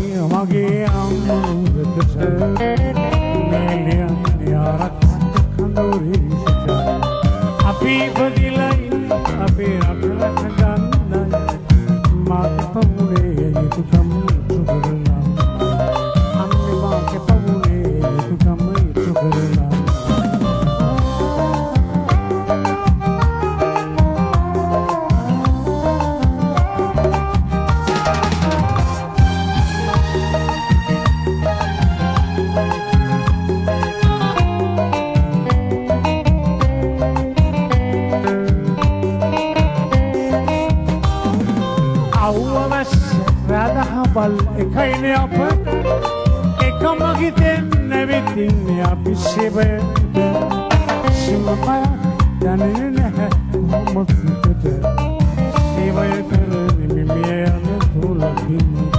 මගේ අම්මවෙතස මැලියන් යාරක් කඳුරේ සිට අපි ඉපදිලයි අපේ රටට ගන්නයි මත් පමුණේ යුතුකම අවවස් රැදහබල් එකයින අපට එකම හිතෙන් නැවිතින්නේ අපි සිවයට සිමපය දැනෙන නැහැ මොමසිතට සේවය කරන මිමිය යන තුලකින්ට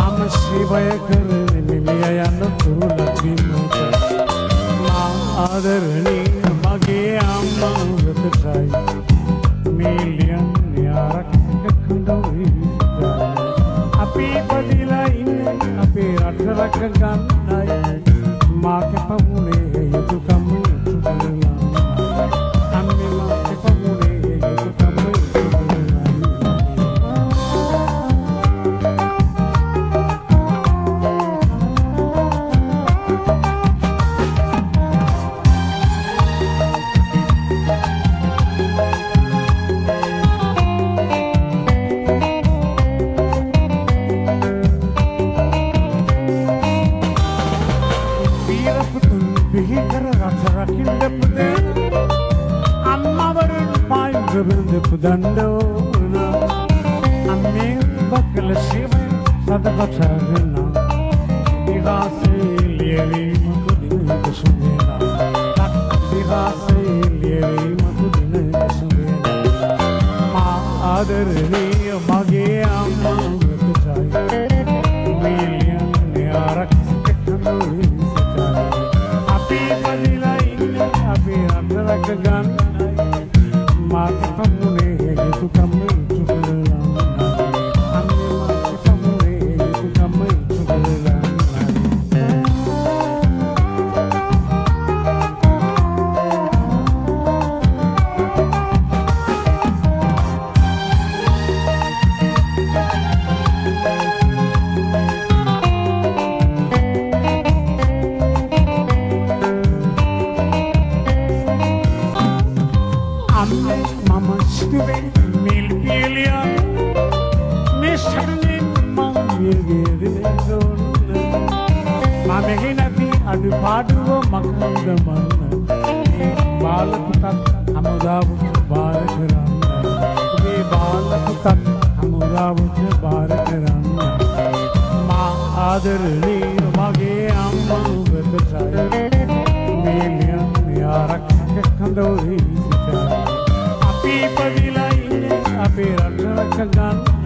මම සේවය කරන මිමිය යන තුලකින්ට මා ආදරණී මගේ අම්මා වෙතටයි මිලියන් akan kami වීරපුතුන් පිහිකර රට රකින්න පුදේ අම්මවරුන් පායුගබඳ පුදන්ඩෝන අම්මේ බකල සේවය සදපටාගෙන දිවාසේ ලියවීමක දිනක සුවේනා. දිවාසේ ලියවීමක දිනක සුවේනා. මා ආදරණීය රටරක ගන්නයි මම සිටුවේ මිල් පියලියන් මේ සටනේ මං වියගේ දෝන්න මමෙහි නැති අඩු පාඩුව මකන්ද මන්න. බාල පුතක් හමුදාවට බාර කරන්න. ඔබේ බාල පුතක් හමුදාවට බාර කරන්න. මා ආදරණීය මගේ අම්මා වෙතටයි මිලියන් යාරක් කඳවි සිතයි අපි අපේ